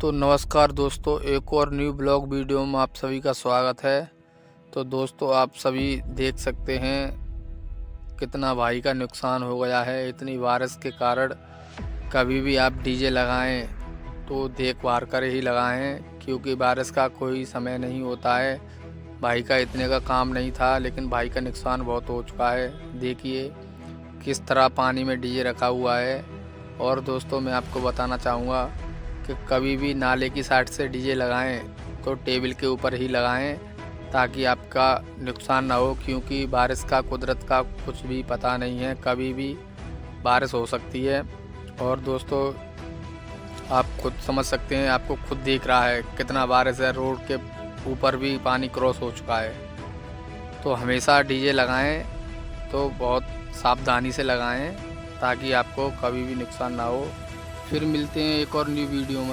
तो नमस्कार दोस्तों, एक और न्यू ब्लॉग वीडियो में आप सभी का स्वागत है। तो दोस्तों, आप सभी देख सकते हैं कितना भाई का नुकसान हो गया है। इतनी बारिश के कारण कभी भी आप डीजे लगाएँ तो देख भार कर ही लगाएँ, क्योंकि बारिश का कोई समय नहीं होता है। भाई का इतने का काम नहीं था, लेकिन भाई का नुकसान बहुत हो चुका है। देखिए किस तरह पानी में डीजे रखा हुआ है। और दोस्तों, मैं आपको बताना चाहूँगा कि कभी भी नाले की साइड से डीजे लगाएँ तो टेबल के ऊपर ही लगाएँ ताकि आपका नुकसान ना हो, क्योंकि बारिश का, कुदरत का कुछ भी पता नहीं है। कभी भी बारिश हो सकती है। और दोस्तों, आप खुद समझ सकते हैं, आपको खुद देख रहा है कितना बारिश है। रोड के ऊपर भी पानी क्रॉस हो चुका है। तो हमेशा डीजे लगाएँ तो बहुत सावधानी से लगाएँ ताकि आपको कभी भी नुकसान ना हो। फिर मिलते हैं एक और न्यू वीडियो में।